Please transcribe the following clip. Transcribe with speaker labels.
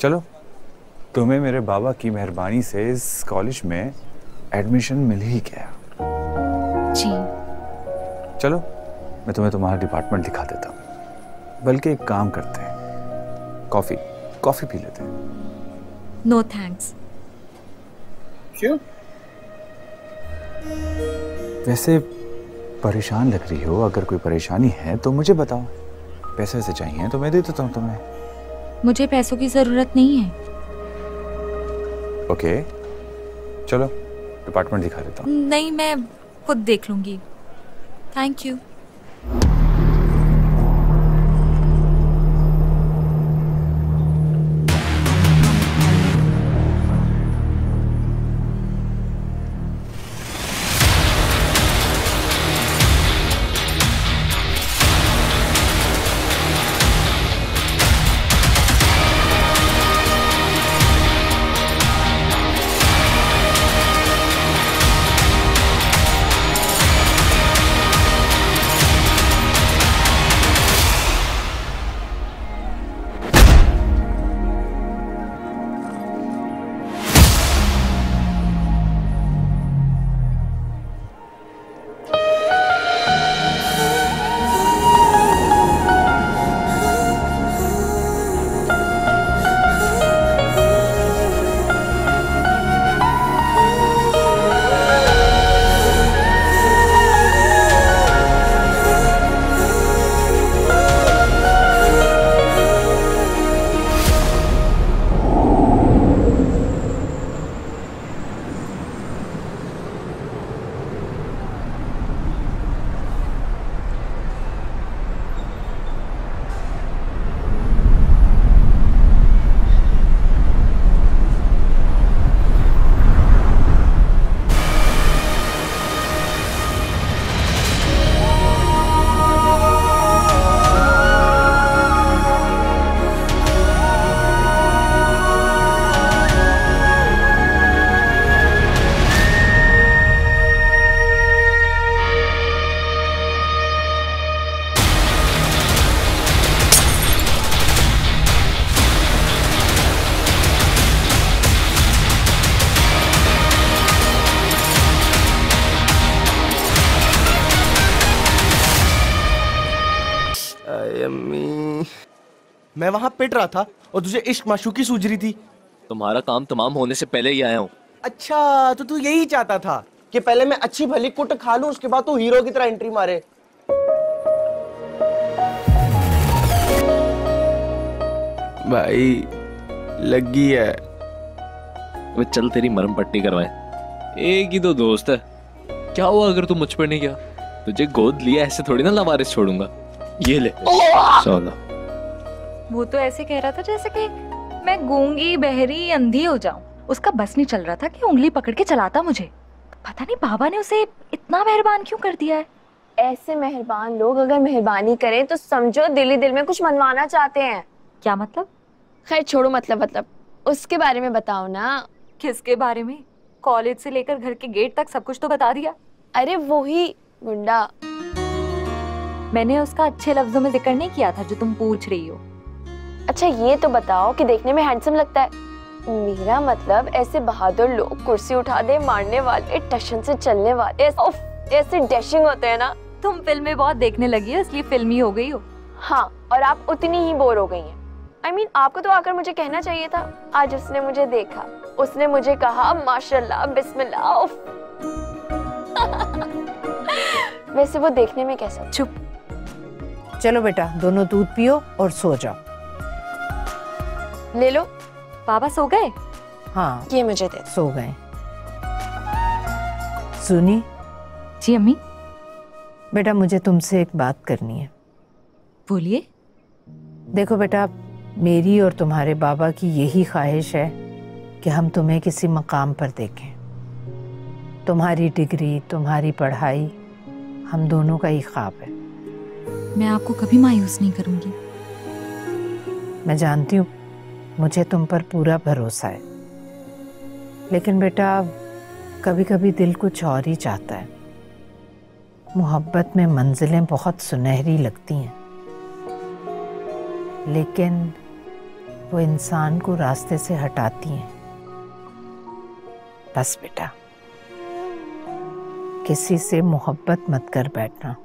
Speaker 1: चलो तुम्हें मेरे बाबा की मेहरबानी से इस कॉलेज में एडमिशन मिल ही गया।
Speaker 2: जी।
Speaker 1: चलो मैं तुम्हें तुम्हारा डिपार्टमेंट दिखा देता हूँ। बल्कि एक काम करते हैं। कॉफ़ी कॉफ़ी पी लेते हैं।
Speaker 2: नो थैंक्स
Speaker 1: क्यों? वैसे परेशान लग रही हो अगर कोई परेशानी है तो मुझे बताओ। पैसे वैसे चाहिए तो मैं दे देता हूँ तुम्हें।
Speaker 2: मुझे पैसों की ज़रूरत नहीं है।
Speaker 1: ओके। okay. चलो डिपार्टमेंट दिखा देता हूँ।
Speaker 2: नहीं मैं खुद देख लूँगी। थैंक यू
Speaker 3: अम्मी मैं वहाँ पिट रहा था और तुझे इश्क माशूकी सूझ रही थी।
Speaker 4: तुम्हारा काम तमाम होने से पहले ही आया हूँ।
Speaker 3: अच्छा तो तू यही चाहता था कि पहले मैं अच्छी भली कुट खा लूँ उसके बाद तू हीरो की तरह एंट्री मारे। भाई लगी है।
Speaker 4: वे चल तेरी मरम पट्टी करवाए। एक ही तो दोस्त है। क्या हुआ अगर तू मुझ पर नहीं गया? तुझे गोद लिया ऐसे थोड़ी ना लवारिस छोड़ूँगा। ये ले। साला
Speaker 2: वो तो ऐसे कह रहा था जैसे कि मैं गूँगी बहरी अंधी हो जाऊँ। उसका बस नहीं चल रहा था कि उंगली पकड़ के चलाता मुझे। पता नहीं बाबा ने उसे इतना मेहरबान क्यों कर दिया है?
Speaker 5: ऐसे मेहरबान लोग अगर मेहरबानी करें तो समझो दिल ही दिल में कुछ मनवाना चाहते हैं।
Speaker 2: क्या मतलब?
Speaker 5: खैर छोड़ो मतलब मतलब। उसके बारे में बताओ ना।
Speaker 2: किसके बारे में? कॉलेज से लेकर घर के गेट तक सब कुछ तो बता दिया।
Speaker 5: अरे वो ही गुंडा
Speaker 2: मैंने उसका अच्छे लफ्जों में ज़िक्र नहीं किया था जो तुम पूछ रही हो।
Speaker 5: अच्छा ये तो बताओ कि देखने में हैंडसम लगता है। मेरा मतलब ऐसे बहादुर लोग कुर्सी उठा दे मारने वाले टशन से चलने वाले ऐसे डैशिंग होते हैं ना।
Speaker 2: तुम फ़िल्में बहुत देखने लगी हो इसलिए फिल्मी हो गई हो।
Speaker 5: हाँ और आप उतनी ही बोर हो गई हैं। आई I मीन mean, आपको तो आकर मुझे कहना चाहिए था। आज उसने मुझे देखा। उसने मुझे कहा माशाल्लाह बिस्मिल्लाह वैसे वो देखने में कैसा
Speaker 2: चुप।
Speaker 6: चलो बेटा दोनों दूध पियो और सो जाओ।
Speaker 5: ले लो।
Speaker 2: बाबा सो गए?
Speaker 6: हाँ।
Speaker 5: ये मुझे दे।
Speaker 6: सो गए। सुनी?
Speaker 2: जी अम्मी।
Speaker 6: बेटा मुझे तुमसे एक बात करनी है।
Speaker 2: बोलिए।
Speaker 6: देखो बेटा मेरी और तुम्हारे बाबा की यही ख्वाहिश है कि हम तुम्हें किसी मकाम पर देखें। तुम्हारी डिग्री तुम्हारी पढ़ाई हम दोनों का ही ख्वाब है।
Speaker 2: मैं आपको कभी मायूस नहीं करूँगी।
Speaker 6: मैं जानती हूँ, मुझे तुम पर पूरा भरोसा है। लेकिन बेटा कभी कभी दिल कुछ और ही चाहता है। मोहब्बत में मंजिलें बहुत सुनहरी लगती हैं। लेकिन वो इंसान को रास्ते से हटाती हैं। बस बेटा, किसी से मोहब्बत मत कर बैठना।